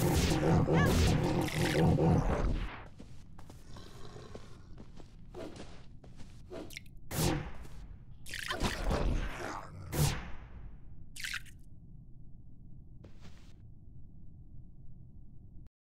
Yeah.